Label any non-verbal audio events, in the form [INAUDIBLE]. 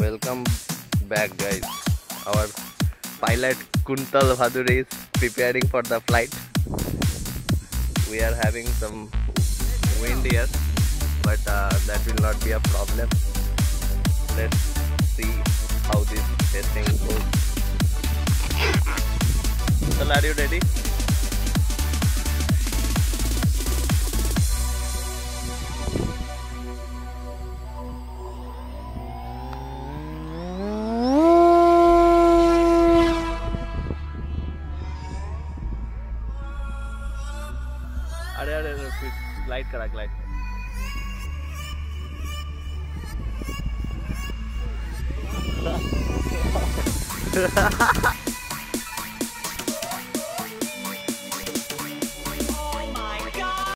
welcome back guys. Our pilot Kuntal Bhaduri is preparing for the flight. We are having some wind here but uh, that will not be a problem. Let's see how this testing goes. So are you ready अरे अरे अरे फिर glide करा glide [LAUGHS]